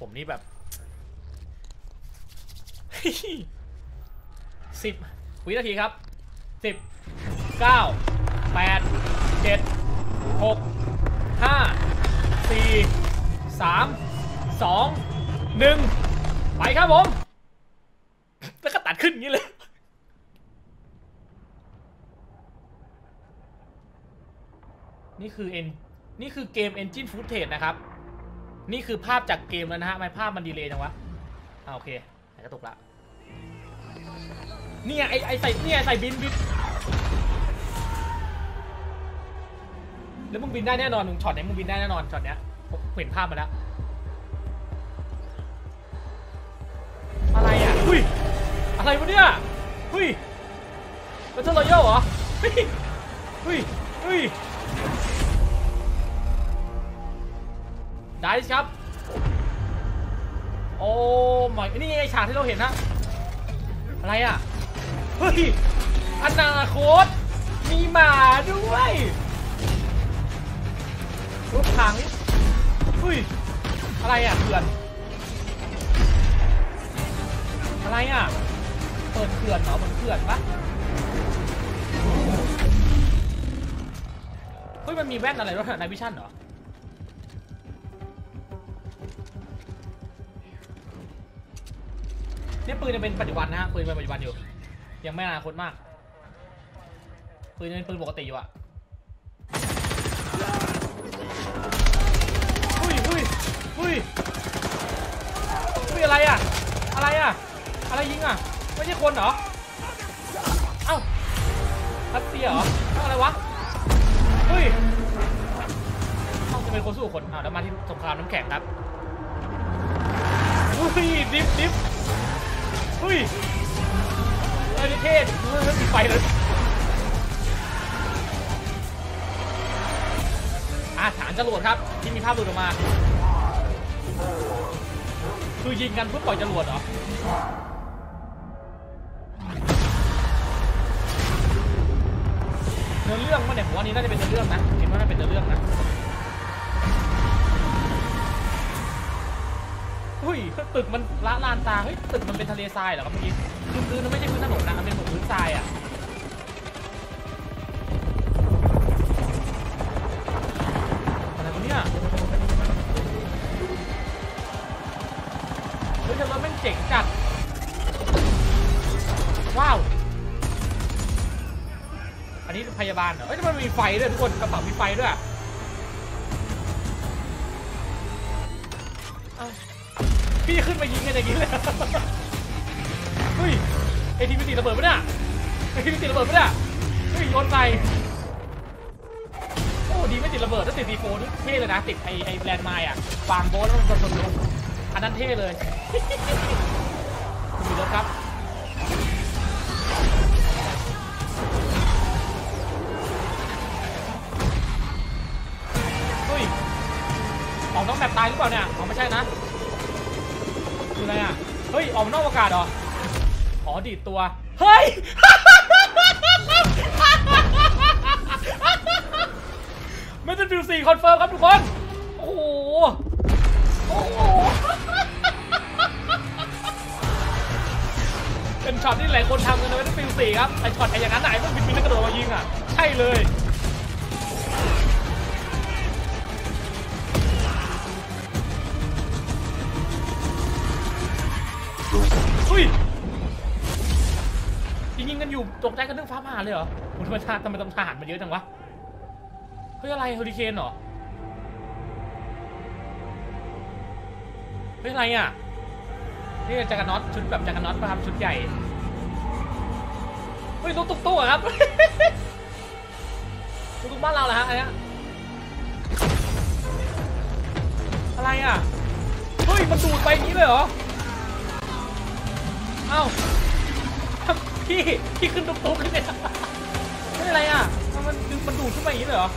ผมนี่แบบสิบวินาทีครับสิบเก้าแปดเจ็ดหกห้าสี่สามสองหนึ่งไปครับผม แล้วก็ตัดขึ้นอย่างนี้เลยนี่คือเอ็นนี่คือเกม Engine Footage นะครับ นี่คือภาพจากเกมแล้วนะฮะทำไมภาพมันดีเลย์จังวะอ่าโอเคหายกระตุกละเนี่ยไอไอใส่เนี่ยใส่บินบินแล้วมึงบินได้แน่นอนมึงช็อตไหนมึงบินได้แน่นอนช็อตเนี้ยผมเห็นภาพมาแล้วอะไรอะอุ้ยอะไรวะเนี่ยอุ้ยเป็นเทอร์รยัลเหรออุ้ยอุ้ยอุ้ย ได้ครับ โอ้ my นี่ไงฉากที่เราเห็นนะ อะไรอะ เฮ้ย อนาคต มีหมาด้วยรถถังอุ้ย อะไรอะเขื่อน อะไรอะ เปิดเขื่อนเหรอเหมือนเขื่อนปะเฮ้ย มันมีแว่นอะไรด้วยในวิชั่นเหรอ นี่ปืนจะเป็นปัจจุบันนะฮะปืนเป็นปัจจุบันอยู่ ยังไม่อนาคตมาก ปืนยังเป็นปืนปกติอยู่อะอุ้ยอุ้ยอุ้ยอุ้ยอะไรอะอะไรอะอะไรยิงอะไม่ใช่คนเหรอเอ้ารัสเซียเหรอเอ้าอะไรวะเฮ้ยเอ้าจะเป็นคนสู้คนอ้าวแล้วมาที่สงครามน้ำแข็งครับอุ้ยดิฟดิฟ อุ้ยเออนี่เท่เฮ้ยมีไฟเลยอะฐานจรวดครับ ที่มีภาพหลุดออกมา คือยิงกันเพื่อปล่อยจรวดเหรอเนื้อเรื่องมันเนี่ยผมว่านี้น่าจะเป็นเนื้อเรื่องนะคิดว่าน่าเป็นเนื้อเรื่องนะ เฮ้ยตึกมันละลานตาเฮ้ยตึกมันเป็นทะเลทรายเหรอครับเมื่อกี้คือพื้นมันไม่ใช่พื้นถนนนะมันเป็นพื้นทรายอะอะไรวะเนี่ยเฮ้ยแต่รถม่งเจ๋งจัดว้าวอันนี้พยาบาลเหรอเฮ้ยมันมีไฟด้วยทุกคนกระเป๋ามีไฟด้วย นมายิงกันอย่างนี้เลยเฮ้ยไอทีมันติดระเบิดปะเนี่ยไอทีมันติดระเบิดปะเนี่ยเฮ้ยโยนใส่โอ้ดีไม่ติดระเบิดถ้าติดซีโฟนี่เท่เลยนะติดไอไอแลนด์ไมล์อะวางโบสแล้วมันกดลงอันนั้นเท่เลยมีรถครับเฮ้ยออกนอกแบบตายหรือเปล่าเนี่ยอ๋อไม่ใช่นะ ออะไรอะ เฮ้ย ออกนอกอากาศเหรอ อ๋อ ดีดตัว เฮ้ย ไม่ต้องดูสี่ confirm ครับทุกคน โอ้โห โอ้โห เป็นช็อตที่หลายคนทำกันเลยไม่ต้อง field สี่ครับไอช็อตไออย่างนั้นไหนมันบินบินแล้วกระโดดมายิงอะ ใช่เลย อุ้ยยิงยิงกันอยู่ตกใจกันเรื่องฟ้าผ่าเลยเหรอโอ้ทำไมทหารทำไมทหารมันเยอะจังวะเฮ้ยอะไรเฮอริเคนเหรอเฮ้ยอะไรอะนี่จักรน็อตชุดแบบจักรน็อตป่ะครับชุดใหญ่เฮ้ยรถตุ๊กตุ๊กครับตุ๊กตุ๊กบ้านเราเหรอฮะอันนี้อะไรอะเฮ้ยมันดูดไปอย่างนี้เลยเหรอ เอ้าพี่พี่ขึ้นตุ๊กตุ๊กเลยเนี่ยไม่อะไรอะมันมันดึงมันดูดขึ้นมาอย่างนี้เลยเหรอ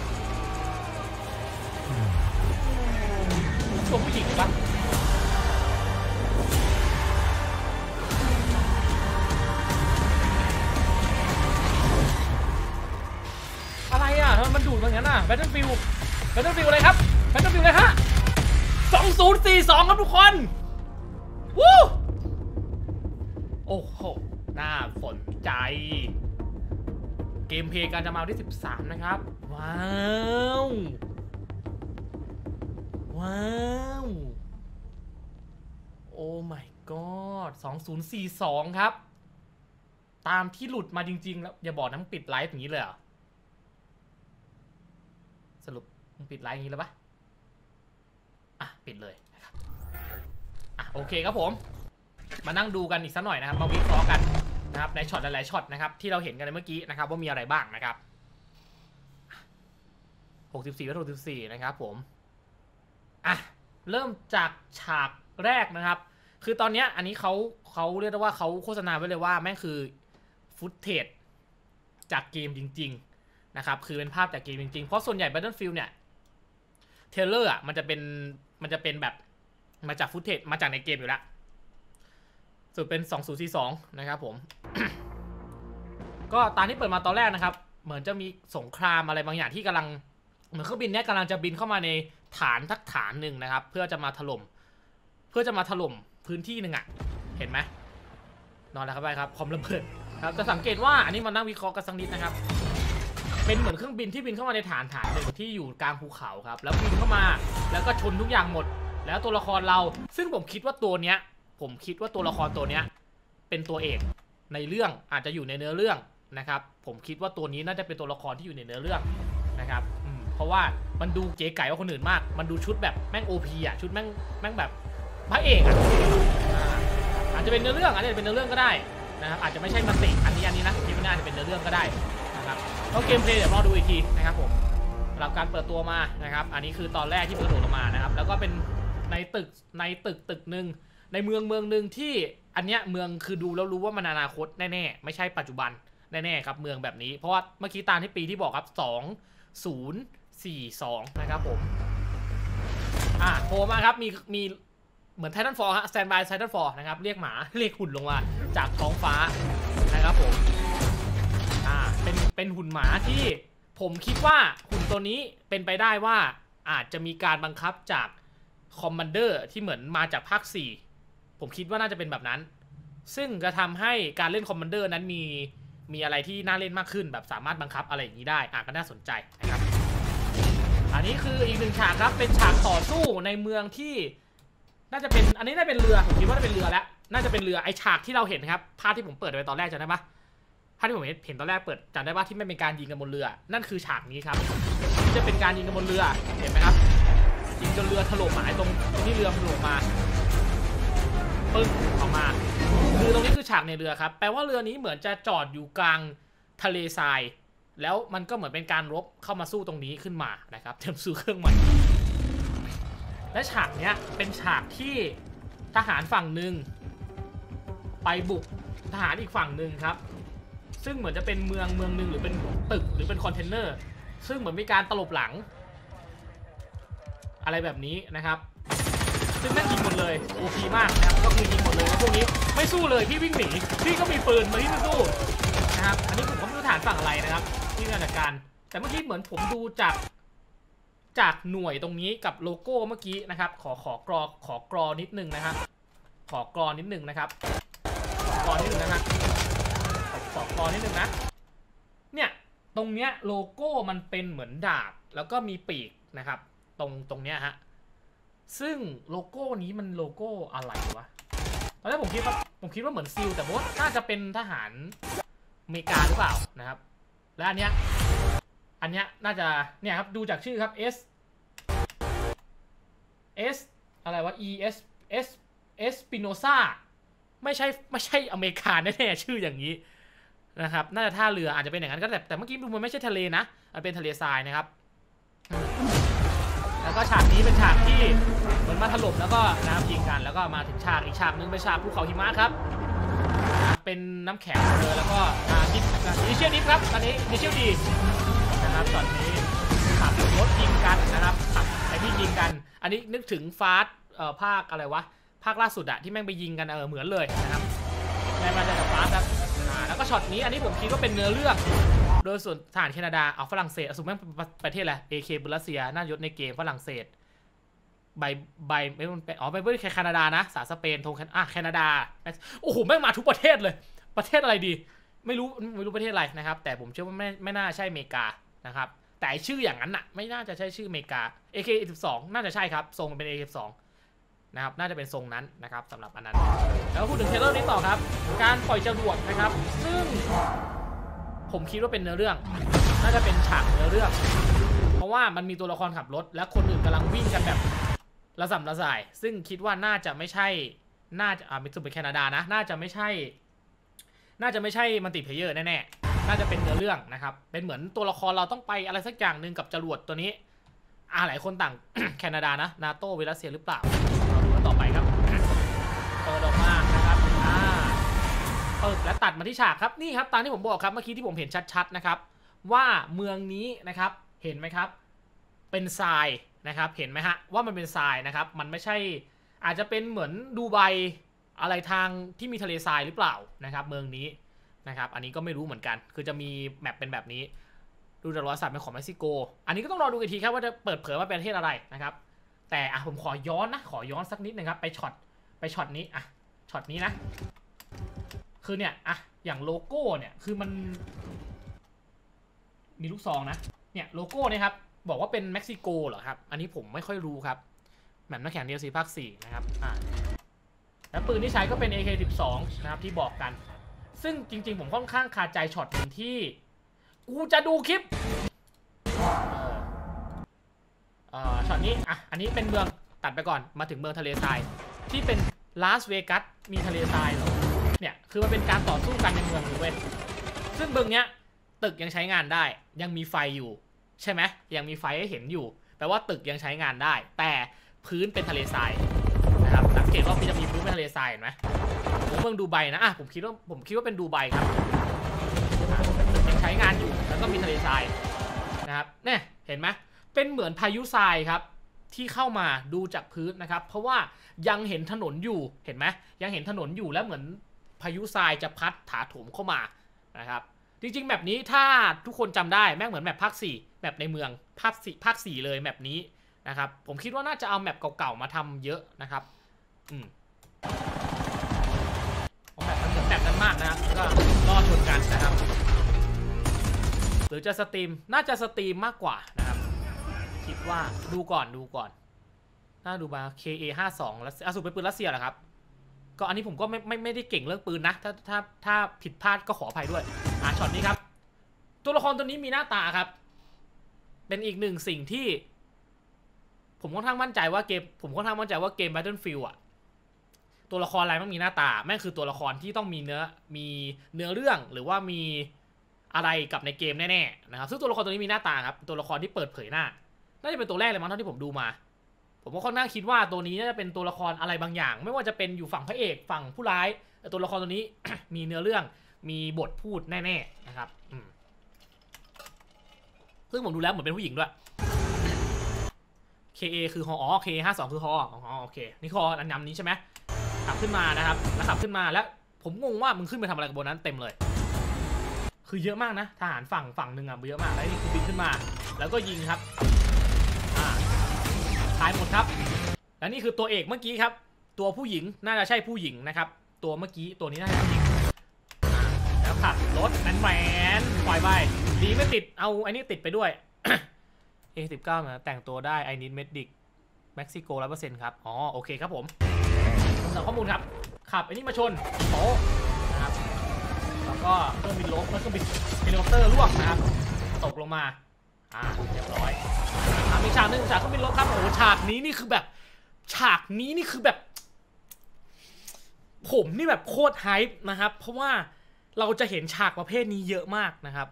ตัวผู้หญิงปะอะไรอะทำไมมันดูดมาอย่างนั้นอะ Battlefield Battlefield อะไรครับ Battlefield อะไรฮะสองศูนย์2042ครับทุกคน วู้ โอ้โห น่าสนใจ gameplay การจะมาวันที่ 13 นะครับ ว้าว ว้าว oh my god 2042 ครับ ตามที่หลุดมาจริง ๆ แล้ว อย่าบอกนะมึงปิดไลฟ์อย่างนี้เลยเหรอ สรุปมึงปิดไลฟ์อย่างนี้แล้วปะอะ ปิดเลยนะครับ อะ โอเคครับผม มานั่งดูกันอีกสักหน่อยนะครับมาวิเคราะห์กันนะครับในช็อตหลายๆช็อตนะครับที่เราเห็นกันในเมื่อกี้นะครับว่ามีอะไรบ้างนะครับ64และ64นะครับผมอะเริ่มจากฉากแรกนะครับ คือตอนนี้อันนี้เขาเขาเรียกว่าเขาโฆษณาไว้เลยว่าแม่งคือ footage จากเกมจริง ๆนะครับ คือเป็นภาพจากเกมจริง ๆ เพราะส่วนใหญ่ Battlefield เนี่ย trailer อะมันจะเป็นมันจะเป็นแบบมาจาก footage มาจากในเกมอยู่แล้ว สุดเป็น 2042 นะครับผม ก็ตามที่เปิดมาตอนแรกนะครับ เหมือนจะมีสงครามอะไรบางอย่างที่กำลัง เหมือนเครื่องบินเนี้ยกำลังจะบินเข้ามาในฐานทักฐานหนึ่งนะครับ เพื่อจะมาถล่ม เพื่อจะมาถล่มพื้นที่หนึ่งอะเห็นไหมนอนแล้วครับไปครับคอมระเบิดครับจะสังเกตว่าอันนี้มานั่งวิเคราะห์กันสักนิดนะครับ เป็นเหมือนเครื่องบินที่บินเข้ามาในฐานฐานหนึ่งที่อยู่กลางภูเขาครับ แล้วบินเข้ามา แล้วก็ชนทุกอย่างหมด แล้วตัวละครเรา ซึ่งผมคิดว่าตัวเนี้ย ผมคิดว่าตัวละครตัวเนี้ยเป็นตัวเอกในเรื่องอาจจะอยู่ในเนื้อเรื่องนะครับ ผมคิดว่าตัวนี้น่าจะเป็นตัวละครที่อยู่ในเนื้อเรื่องนะครับเพราะว่ามันดูเก๋ไก่กว่าคนอื่นมาก มันดูชุดแบบแม่งโอพีอะชุดแม่งแม่งแบบพระเอกอะอาจจะเป็นเนื้อเรื่องอาจจะเป็นเนื้อเรื่องก็ได้นะครับอาจจะไม่ใช่มาติอันนี้อันนี้นะคิดว่าน่าจะเป็นเนื้อเรื่องก็ได้นะครับแล้วเกมเพลย์เดี๋ยวรอดูอีกทีนะครับผมสำหรับการเปิดตัวมานะครับ อันนี้คือตอนแรกที่มันกระโดดลงมานะครับ แล้วก็เป็นในตึกในตึกตึกหนึ่ง ในเมืองเมืองหนึ่งที่อันเนี้ยเมืองคือดูแล้วรู้ว่ามันอนาคตแน่ๆไม่ใช่ปัจจุบันแน่ๆครับเมืองแบบนี้ เพราะว่าเมื่อกี้ตามที่ปีที่บอกครับ 2 0 4 2 นะครับผมอะโผล่มาครับมีมีเหมือนไททันฟอร์ฮะสแตนบายไททันฟอร์นะครับ เรียกหมา เรียกหุ่นลงมาจากท้องฟ้านะครับผมอ่าเป็นเป็นหุ่นหมาที่ผมคิดว่าหุ่นตัวนี้เป็นไปได้ว่าอาจจะมีการบังคับจากcommander ที่เหมือนมาจากภาค 4 ผมคิดว่าน่าจะเป็นแบบนั้น ซึ่งจะทำให้การเล่น commander นั้นมีมีอะไรที่น่าเล่นมากขึ้น แบบสามารถบังคับอะไรอย่างนี้ได้อะก็น่าสนใจนะครับ อันนี้คืออีกหนึ่งฉากครับ เป็นฉากต่อสู้ในเมืองที่ น่าจะเป็นอันนี้น่าเป็นเรือผมคิดว่าน่าเป็นเรือแล้วน่าจะเป็นเรือไอฉากที่เราเห็นนะครับภาพที่ผมเปิดไปตอนแรกจำได้ปะภาพที่ผมเห็นเห็นตอนแรกเปิดจำได้ว่าที่ไม่เป็นการยิงกันบนเรือ นั่นคือฉากนี้ครับที่จะเป็นการยิงกันบนเรือเห็นไหมครับยิงจนเรือถล่มหมายตรงที่เรือถล่มมา ปึ้งออกมา คือตรงนี้คือฉากในเรือครับ แปลว่าเรือนี้เหมือนจะจอดอยู่กลางทะเลทราย แล้วมันก็เหมือนเป็นการรบเข้ามาสู้ตรงนี้ขึ้นมานะครับเตรียมซื้อเครื่องใหม่ และฉากเนี้ยเป็นฉากที่ทหารฝั่งหนึ่งไปบุกทหารอีกฝั่งหนึ่งครับ ซึ่งเหมือนจะเป็นเมืองเมืองหนึ่งหรือเป็นตึกหรือเป็นคอนเทนเนอร์ ซึ่งเหมือนมีการตลบหลัง อะไรแบบนี้นะครับ ซึ่งแม่งยิงหมดเลย OP มากนะครับก็คือยิงหมดเลยแล้วพวกนี้ไม่สู้เลยพี่วิ่งหนีพี่ก็มีปืนมาที่ไม่สู้นะครับอันนี้ผมก็ไม่รู้ฐานฝั่งอะไรนะครับที่การจัดการ แต่เมื่อกี้เหมือนผมดูจากจากหน่วยตรงนี้กับโลโก้เมื่อกี้นะครับ ขอขอกรอขอกรอนิดนึงนะครับ ขอกรอนิดนึงนะครับขอกรอนิดนึงนะฮะขอขอกรอนิดนึงนะเนี่ยตรงเนี้ยโลโก้มันเป็นเหมือนดาบแล้วก็มีปีกนะครับ ตรงตรงเนี้ยฮะ ซึ่งโลโก้นี้มันโลโก้อะไรวะ ตอนแรกผมคิดว่าผมคิดว่าเหมือน SEAL แต่ว่าน่าจะเป็นทหารอเมริกาหรือเปล่านะครับ และอันเนี้ย อันเนี้ยน่าจะ เนี่ยครับ ดูจากชื่อครับ S S อะไรวะ E S S S p i n o z a ไม่ใช่ไม่ใช่อเมริกาแน่ๆชื่ออย่างนี้นะครับ น่าจะท่าเรืออาจจะเป็นอย่างนั้นก็แต่แต่เมื่อกี้ดูมันไม่ใช่ทะเลนะ มันเป็นทะเลทรายนะครับ ก็ฉากนี้เป็นฉากที่เหมือนมาถล่มแล้วก็น้ำยิงกันแล้วก็มาถึงฉากอีกฉากหนึงเป็นฉากภูเขาหิมะครับ เป็นน้ำแข็งเลยแล้วก็อาดิฟดิเชียลดิฟครับตอนนี้ดิเชียลดีนะครับตอนนี้ขับรถยิงกันนะครับขับไอที่ยิงกัน อันนี้นึกถึงฟาสเอ่อภาคอะไรวะภาคล่าสุดอะที่แม่งไปยิงกันเออเหมือนเลยนะครับแม่งมาจากฟาสครับแล้วก็ช็อตนี้อันนี้ผมคิดว่าเป็นเนื้อเรื่อง โดยส่วนทหารแคนาดาเอาฝรั่งเศสเอาสมมติประเทศอะไรเอเคบุรัสเซียน่ายศในเกมฝรั่งเศสใบใบไม่มันเป็นอ๋อไบเบิลแคนาดานะ สาสเปนธงแคอะแคนาดาโอ้โหแม่งมาทุกประเทศเลย ประเทศอะไรดี ไม่รู้ไม่รู้ประเทศอะไรนะครับ แต่ผมเชื่อว่าไม่ไม่น่าใช่อเมริกานะครับ แต่ชื่ออย่างนั้นน่ะ ไม่น่าจะใช่ชื่ออเมริกา AK12 น่าจะใช่ครับ ทรงเป็น AK12 นะครับน่าจะเป็นทรงนั้นนะครับสำหรับอันนั้น แล้วพูดถึงเทเลอร์นี้ต่อครับ การปล่อยจรวดนะครับ ซึ่ง ผมคิดว่าเป็นเนื้อเรื่อง น่าจะเป็นฉากเนื้อเรื่อง เพราะว่ามันมีตัวละครขับรถ และคนอื่นกำลังวิ่งกันแบบระส่ำระสาย ซึ่งคิดว่าน่าจะไม่ใช่ น่าจะอ่าเป็นสุดเป็นแคนาดานะ น่าจะไม่ใช่ น่าจะไม่ใช่ multiplayer แน่ๆ น่าจะเป็นเนื้อเรื่องนะครับ เป็นเหมือนตัวละครเราต้องไปอะไรสักอย่างหนึ่งกับจรวดตัวนี้อ่าหลายคนต่างคาดเดานะ นาโตเวรัสเซียหรือเปล่า เราดูกันต่อไปครับ เปิดและตัดมาที่ฉากครับนี่ครับตามที่ผมบอกครับเมื่อกี้ที่ผมเห็นชัดๆนะครับ ว่าเมืองนี้นะครับเห็นไหมครับ เป็นทรายนะครับเห็นไหมฮะว่ามันเป็นทรายนะครับ มันไม่ใช่อาจจะเป็นเหมือนดูไบอะไรทางที่มีทะเลทรายหรือเปล่านะครับ เมืองนี้นะครับอันนี้ก็ไม่รู้เหมือนกัน คือจะมี map เป็นแบบนี้ ดูจากรอยสัตว์เป็นของเม็กซิโก อันนี้ก็ต้องรอดูอีกทีครับว่าจะเปิดเผยว่าเป็นประเทศอะไรนะครับ แต่อะผมขอย้อนนะขอย้อนสักนิดนึงครับไปช็อตไปช็อตนี้อะช็อตนี้นะ คือเนี่ยอะอย่างโลโก้เนี่ยคือมัน มีลูกซองนะเนี่ยโลโก้เนี่ยครับบอกว่าเป็นเม็กซิโกเหรอครับ อันนี้ผมไม่ค่อยรู้ครับ map นักแข่ง DLC ภาค4นะครับอ่าแล้วปืนที่ใช้ก็เป็น AK12 นะครับที่บอกกัน ซึ่งจริง ๆ ผมค่อนข้างคาใจช็อตหนึ่งที่ กูจะดูคลิปเอ่อช็อตนี้อะอันนี้เป็นเมืองตัดไปก่อนมาถึงเมืองทะเลทราย ที่เป็นลาสเวกัสมีทะเลทรายเหรอ คือมันเป็นการต่อสู้กันในเมืองเลยเว้ยซึ่งเมืองเนี้ยตึกยังใช้งานได้ ยังมีไฟอยู่ ใช่ไหมยังมีไฟให้เห็นอยู่ แปลว่าตึกยังใช้งานได้ แต่พื้นเป็นทะเลทรายนะครับสังเกตว่ามันจะมีพื้นเป็นทะเลทรายเห็นไหมผมเมืองดูไบนะอะผมคิดว่าผมคิดว่าเป็นดูไบครับยังใช้งานอยู่แล้วก็มีทะเลทรายนะครับเนี่ยเห็นไหมเป็นเหมือนพายุทรายครับที่เข้ามาดูจากพื้นนะครับ เพราะว่ายังเห็นถนนอยู่เห็นไหมยังเห็นถนนอยู่แล้วเหมือน พายุทรายจะพัดถาโถมเข้ามานะครับจริงๆแบบนี้ถ้าทุกคนจำได้แม่งเหมือน map ภาค4แบบในเมืองภาค4ภาค4เลย map นี้นะครับผมคิดว่าน่าจะเอา map เก่าๆมาทำเยอะนะครับอืมเพราะ map มันเหมือน map นั้นมากนะครับก็รอชมกันนะครับ หรือจะ stream น่าจะ stream มากกว่านะครับ คิดว่าดูก่อนดูก่อนน่าดูมา KA 5 2แล้วอาสุเป็นปืนรัสเซียเหรอครับ ก็อันนี้ผมก็ไม่ไม่ไม่ได้เก่งเรื่องปืนนะ ถ้าถ้าถ้าผิดพลาดก็ขออภัยด้วยอ่าช็อตนี้ครับ ตัวละครตัวนี้มีหน้าตาครับ เป็นอีกหนึ่งสิ่งที่ ผมค่อนข้างมั่นใจว่าเกม ผมค่อนข้างมั่นใจว่าเกม Battlefield อะตัวละครอะไรมันมีหน้าตาแม่งคือตัวละครที่ต้องมีเนื้อมีเนื้อเรื่องหรือว่ามีอะไรกับในเกมแน่ๆนะครับซึ่งตัวละครตัวนี้มีหน้าตาครับตัวละครที่เปิดเผยหน้าน่าจะเป็นตัวแรกเลยมั้งเท่าที่ผมดูมา ผมก็ค่อนข้างคิดว่าตัวนี้น่าจะเป็นตัวละครอะไรบางอย่าง ไม่ว่าจะเป็นอยู่ฝั่งพระเอกฝั่งผู้ร้ายแต่ตัวละครตัวนี้ มีเนื้อเรื่องมีบทพูดแน่ๆนะครับซึ่งผมดูแล้วเหมือนเป็นผู้หญิงด้วย KA คือฮออ๋อ KA ห้าสองคือฮออ๋อโอเคนี่คออันนำนี้ใช่ไหมขับขึ้นมานะครับแล้วขับขึ้นมาแล้ว ผมงงว่ามึงขึ้นไปทำอะไรกับบนนั้นเต็มเลย คือเยอะมากนะทหารฝั่งฝั่งหนึ่งอะเยอะมากแล้วนี่คือบินขึ้นมา แล้วก็ยิงครับ ตายหมดครับ และนี่คือตัวเอกเมื่อกี้ครับ ตัวผู้หญิงน่าจะใช่ผู้หญิงนะครับ ตัวเมื่อกี้ตัวนี้น่าจะผู้หญิงแล้วขับรถแมนแมนปล่อยไปดีไม่ติดเอาไอ้นี่ติดไปด้วย A19 นะแต่งตัวได้ไอนิดเมดิกเม็กซิโกร้อยเปอร์เซ็นต์ครับ อ๋อ โอเคครับผมสำหรับข้อมูลครับ ขับไอ้นี่มาชนโต๊ะนะครับ แล้วก็เครื่องบินรบเครื่องบินเฮลิคอปเตอร์ร่วงนะครับ ตกลงมา อ่า เรียบร้อย อะมีฉากหนึ่งฉากเครื่องบินรบครับโอ้ฉากนี้นี่คือแบบ ฉากนี้นี่คือแบบ ผมนี่แบบโคตร hype นะครับ เพราะว่าเราจะเห็นฉากประเภทนี้เยอะมากนะครับ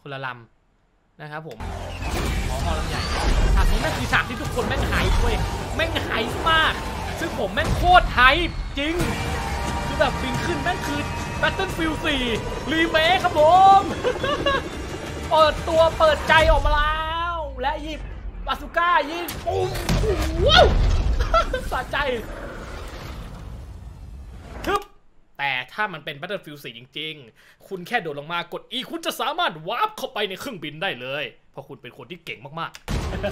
คนละลำนะครับผมหมอฮอลำใหญ่ฉากนี้แม่งคือฉากที่ทุกคนแม่ง hype เว้ยแม่ง hype มาก ซึ่งผมแม่งโคตร hype จริง คือแบบบินขึ้นแม่งคือ Battlefield 4รีเมคครับผม เปิดตัวเปิดใจออกมาแล้ว และหยิบ บาสุก้ายิงปุ้มว้าวสะใจทึบแต่ถ้ามันเป็น Battlefield 4จริง ๆ คุณแค่โดดลงมากด E คุณจะสามารถ warp เข้าไปในเครื่องบินได้เลย เพราะคุณเป็นคนที่เก่งมาก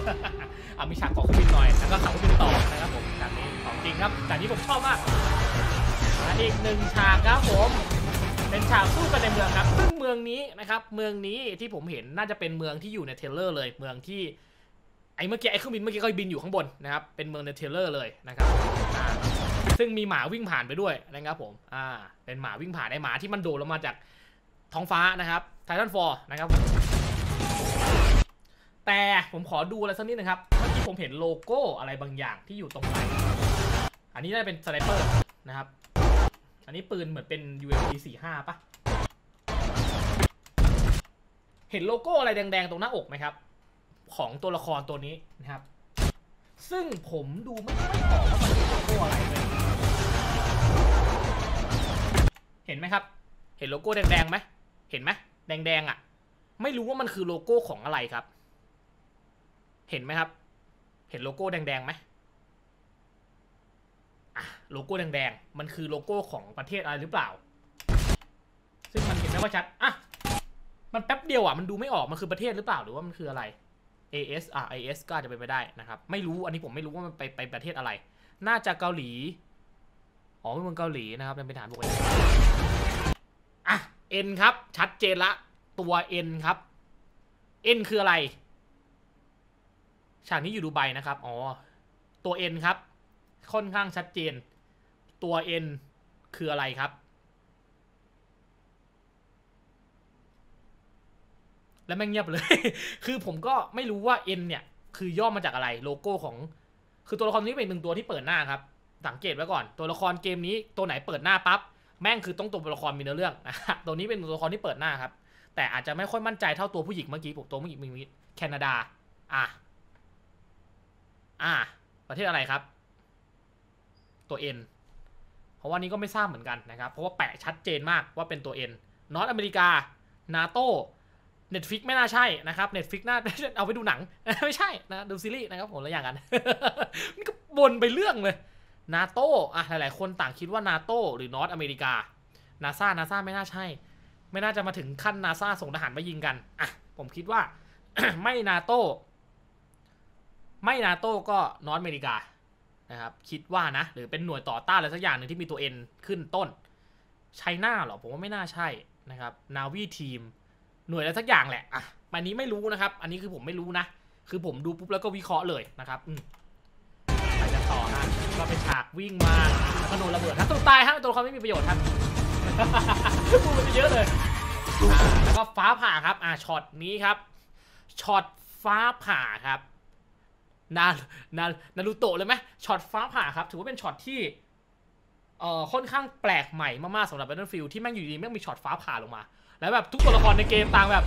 ๆอามีฉากของเครื่องบินหน่อย แล้วก็ขับเครื่องบินต่อครับแต่นี้ผมชอบมากอีกหนึ่งฉากครับผม เป็นฉากสู้กันในเมืองครับ ซึ่งเมืองนี้นะครับ เมืองนี้ที่ผมเห็นน่าจะเป็นเมืองที่อยู่ใน trailer เลย เมืองที่ อ้เมื่อกี้ไอ้เครื่องบินเมื่อกี้ก็บินอยู่ข้างบนนะครับเป็นเมืองใน trailer เลยนะครับซึ่งมีหมาวิ่งผ่านไปด้วยนะครับผมอ่าเป็นหมาวิ่งผ่านไอ้หมาที่มันโดดลงมาจากท้องฟ้านะครับ Titanfall นะครับแต่ผมขอดูอะไรสักนิดนะครับเมื่อกี้ผมเห็นโลโก้อะไรบางอย่างที่อยู่ตรงไหนอันนี้น่าจะเป็น sniper นะครับ อันนี้ปืนเหมือนเป็น UMP 45ปะเห็นโลโก้อะไรแดงๆ ตรงหน้าอกไหมครับ ของตัวละครตัวนี้นะครับ ซึ่งผมดูไม่ค่อยออกว่ามันเป็นโลโก้อะไรเลย เห็นไหมครับ เห็นโลโก้แดงๆไหมเห็นไหมแดงๆอะ ไม่รู้ว่ามันคือโลโก้ของอะไรครับ เห็นไหมครับ เห็นโลโก้แดงๆไหมอะโลโก้แดงๆมันคือโลโก้ของประเทศอะไรหรือเปล่า ซึ่งมันเห็นไม่ว่าชัดอะมันแป๊บเดียวอะมันดูไม่ออกมันคือประเทศหรือเปล่าหรือว่ามันคืออะไร AS อะ AS ก็อาจจะเป็นไปได้นะครับ ไม่รู้อันนี้ผมไม่รู้ว่ามันไปไปประเทศอะไร น่าจะเกาหลี อ๋อเป็นเมืองเกาหลีนะครับเป็นฐานบกอะ N ครับ ชัดเจนละ ตัว N ครับ N คืออะไร ฉากนี้อยู่ดูไบนะครับ อ๋อ ตัว N ครับ ค่อนข้างชัดเจน ตัว N คืออะไรครับ แล้วแม่งเงียบเลย คือผมก็ไม่รู้ว่า N เนี่ย คือย่อมาจากอะไรโลโก้ของ คือตัวละครนี้เป็นหนึ่งตัวที่เปิดหน้าครับ สังเกตไว้ก่อน ตัวละครเกมนี้ตัวไหนเปิดหน้าปั๊บ แม่งคือต้องตัวละครมีเนื้อเรื่องนะตัวนี้เป็นตัวละครที่เปิดหน้าครับ แต่อาจจะไม่ค่อยมั่นใจเท่าตัวผู้หญิงเมื่อกี้ผมตัวผู้หญิงมีแคนาดา อะ อะ ประเทศอะไรครับ ตัว N เพราะว่านี้ก็ไม่ทราบเหมือนกันนะครับ เพราะว่าแปะชัดเจนมากว่าเป็นตัว N นอตอเมริกา นาโต Netflix ไม่น่าใช่นะครับ Netflix น่าเอาไปดูหนัง ไม่ใช่นะดูซีรีส์นะครับผมละอย่างกันนี่ก็บนไปเรื่องเลยนาโตอะหลายๆ คนต่างคิดว่านาโต้หรือ North America นาซานาซาไม่น่าใช่ ไม่น่าจะมาถึงขั้นนาซาส่งทหารมายิงกันอะผมคิดว่า ไม่นาโต้ไม่นาโต้ก็ North America นะครับคิดว่านะ หรือเป็นหน่วยต่อต้านอะไรสักอย่างหนึ่งที่มีตัว N ขึ้นต้นไชน่าเหรอผมว่าไม่น่าใช่นะครับนาวีทีม หน่วยอะไรสักอย่างแหละอะอันนี้ไม่รู้นะครับ อันนี้คือผมไม่รู้นะ คือผมดูปุ๊บแล้วก็วิเคราะห์เลยนะครับอืมไปกันต่อฮะก็เป็นฉากวิ่งมาแล้วก็โดนระเบิดครับตัวตายฮะตัวละครไม่มีประโยชน์ครับพูดไปเยอะเลยแล้วก็ฟ้าผ่าครับ อ่าช็อตนี้ครับช็อตฟ้าผ่าครับนานานารูโตะเลยไหมช็อตฟ้าผ่าครับ ถือว่าเป็นช็อตที่เอ่อค่อนข้างแปลกใหม่มากๆสำหรับ Battlefield ที่แม่งอยู่ดีแม่งมีช็อตฟ้าผ่าลงมา แล้วแบบทุกตัวละครในเกมต่างแบบ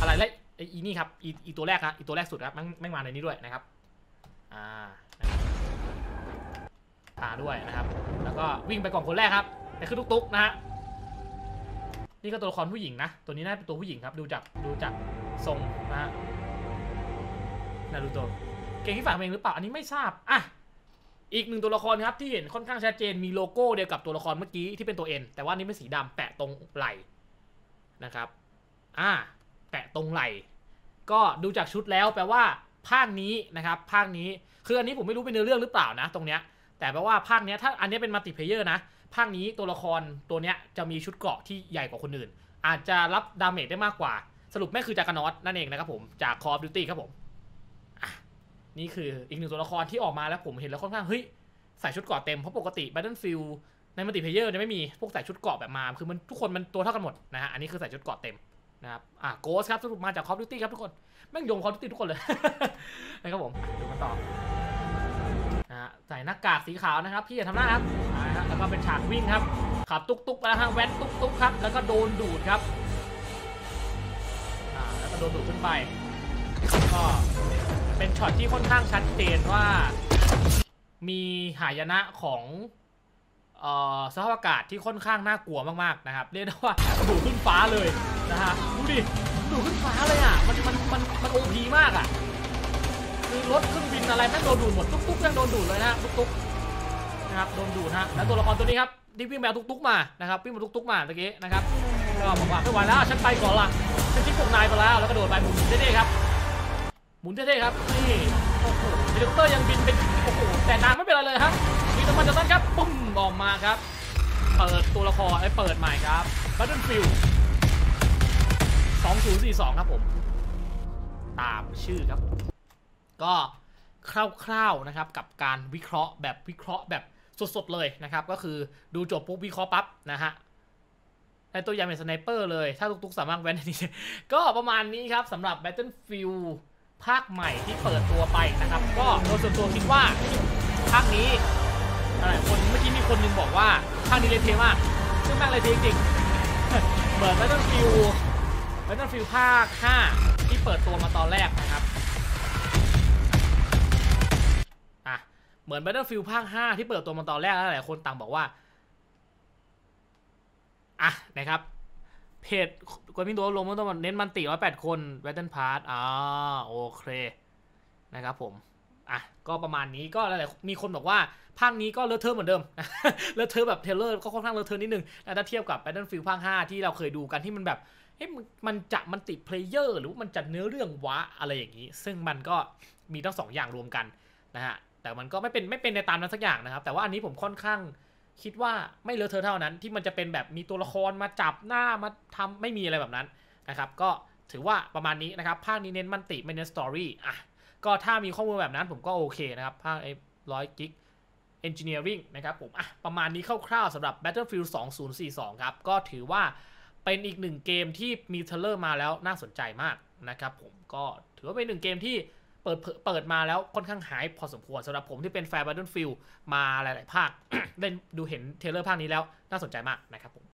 อะไรและไอ้อีนี่ครับอีตัวแรกครับอีตัวแรกสุดครับแม่งมาในนี้ด้วยนะครับอ่าตาด้วยนะครับ แล้วก็วิ่งไปก่อนคนแรกครับแต่คือตุ๊กๆนะฮะนี่ก็ตัวละครผู้หญิงนะ ตัวนี้น่าเป็นตัวผู้หญิงครับ ดูจากดูจากทรงนะฮะนารูโตะเก่งที่ฝากเพลงหรือเปล่า อันนี้ไม่ทราบ อะ อีกหนึ่งตัวละครครับที่เห็นค่อนข้างชัดเจน มีโลโก้เดียวกับตัวละครเมื่อกี้ที่เป็นตัว N แต่ว่านี้เป็นสีดำแปะตรงไหล่ นะครับ อ่าแปะตรงไหล่ ก็ดูจากชุดแล้วแปลว่าภาคนี้นะครับ ภาคนี้ คืออันนี้ผมไม่รู้เป็นเนื้อเรื่องหรือเปล่านะ ตรงเนี้ย แต่แปลว่าภาคเนี้ยถ้าอันนี้เป็น multiplayer นะ ภาคนี้ตัวละครตัวเนี้ยจะมีชุดเกราะที่ใหญ่กว่าคนอื่น อาจจะรับ damage ได้มากกว่า สรุปแม่งคือ juggernaut นั่นเองนะครับผม จาก Call of Duty ครับผม นี่คืออีกหนึ่งตัวละครที่ออกมาแล้วผมเห็นแล้วค่อนข้างเฮ้ยใส่ชุดเกราะเต็มเพราะปกติ Battlefield ใน multiplayer เนี่ยไม่มีพวกใส่ชุดเกราะแบบมา คือมันทุกคนมันตัวเท่ากันหมดนะฮะ อันนี้คือใส่ชุดเกราะเต็มนะครับ อะ Ghost ครับสรุปมาจาก Call of Duty ครับทุกคน แม่งโยง Call of Duty ทุกคนเลยนะครับผมดูกันต่อนะฮะใส่หน้ากากสีขาวนะครับพี่อย่าทำหน้าครับอ่าฮะแล้วก็เป็นฉากวิ่งครับขับตุ๊กตุ๊กไปแล้วฮะแว้นตุ๊กตุ๊กครับ แล้วก็โดนดูดครับอ่าแล้วก็โดนดูดขึ้นไป ก็เป็นช็อตที่ค่อนข้างชัดเจนว่า มีหายนะของ สภาพอากาศที่ค่อนข้างน่ากลัวมากๆนะครับเรียกได้ว่าดูดขึ้นฟ้าเลยนะฮะดูดิดูดขึ้นฟ้าเลยอะมันมันมันมันโอพีมากอะคือรถเครื่องบินอะไรแม่งโดนดูดหมดตุ๊กๆยังโดนดูดเลยนะตุ๊กๆนะครับโดนดูดฮะแล้วตัวละครตัวนี้ครับที่วิ่งแมวตุ๊กๆมานะครับวิ่งมาตุ๊กๆมาตะกี้นะครับก็บอกว่าไม่ไหวแล้วฉันไปก่อนละฉันทิ้งพวกนายไปแล้วแล้วก็โดดไปหมุนเท่ๆครับหมุนเท่ๆครับนี่โอ้โหเฮลิคอปเตอร์ยังบินเป็นโอ้โหแต่นางไม่เป็นไรเลยครับ มีมีน้ำมันจากนั้นครับปุ้มออกมาครับ เปิดตัวละครไอ้เปิดใหม่ครับ Battlefield 2042 ครับผม ตามชื่อครับ ก็คร่าวๆนะครับกับการวิเคราะห์แบบวิเคราะห์แบบสดๆเลยนะครับ ก็คือดูจบปุ๊บวิเคราะห์ปั๊บนะฮะในตัวอย่างเป็น sniper เลย ถ้าทุกๆ สามารถแว้นอันนี้ก็ประมาณนี้ครับสำหรับ Battlefield ภาคใหม่ที่เปิดตัวไปนะครับ ก็โดยส่วนตัวคิดว่าภาคนี้ อะไรคนเมื่อกี้มีคนหนึงบอกว่าภาคนี้เลยเทมากซึ่งแม่งเลยเทจริงเหมือน Battlefield Battlefield ภาค 5 ที่เปิดตัวมาตอนแรกนะครับอะเหมือน Battlefield ภาค 5 ที่เปิดตัวมาตอนแรกแล้วหลายคนต่างบอกว่าอะนะครับเพจกวนพิงตัวลงมันต้องเน้นมันติร้อยแปดคน b บ t เทิลพาร์ตอ่าโอเคนะครับผม อะก็ประมาณนี้ก็หลายๆมีคนบอกว่าภาคนี้ก็เลอะเทอะเหมือนเดิมเลอะเทอะแบบ trailer ก็ค่อนข้างเลอะเทอะนิดนึงแต่ถ้าเทียบกับ Battlefield ภาค5ที่เราเคยดูกันที่มันแบบเฮ้ยมันมันจะ multiplayer หรือมันจะเนื้อเรื่องวะอะไรอย่างนี้ ซึ่งมันก็มีทั้งสองอย่างรวมกันนะฮะแต่มันก็ไม่เป็นไม่เป็นในตามนั้นสักอย่างนะครับ แต่ว่าอันนี้ผมค่อนข้างคิดว่าไม่เลอะเทอะเท่านั้น ที่มันจะเป็นแบบมีตัวละครมาจับหน้ามาทำไม่มีอะไรแบบนั้นนะครับ ก็ถือว่าประมาณนี้นะครับภาคนี้เน้น multi ไม่เน้น story อะ ก็ถ้ามีข้อมูลแบบนั้นผมก็โอเคนะครับภาคไอ้ร้อยกิก Engineering นะครับผมอะประมาณนี้คร่าวๆสำหรับ Battlefield 2042 ครับ ก็ถือว่าเป็นอีกหนึ่งเกมที่มี trailer มาแล้วน่าสนใจมากนะครับผมก็ถือว่าเป็นหนึ่งเกมที่เปิดเผเปิดมาแล้วค่อนข้างหายพอสมควรสำหรับผมที่เป็นแฟน Battlefield มาหลาย ๆ ภาค ได้ดูเห็น trailer ภาคนี้แล้วน่าสนใจมากนะครับผม